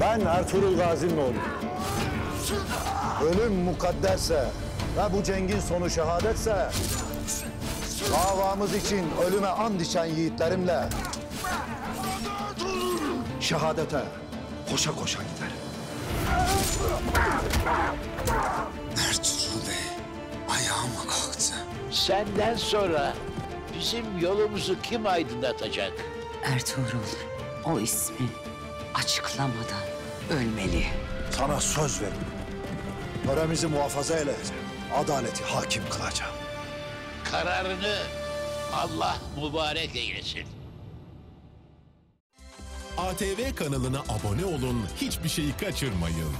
Ben Ertuğrul Gazi'nin oğlu. Ölüm mukaddesse ve bu cengin sonu şehadetse davamız için ölüme and içen yiğitlerimle şehadete koşa koşa giderim. Ertuğrul Bey ayağıma kalktı. Senden sonra bizim yolumuzu kim aydınlatacak? Ertuğrul o ismi açıklamadan ölmeli. Sana söz veriyorum. Töremizi muhafaza edeceğim. Adaleti hakim kılacağım. Kararını Allah mübarek eylesin. ATV kanalına abone olun, hiçbir şeyi kaçırmayın.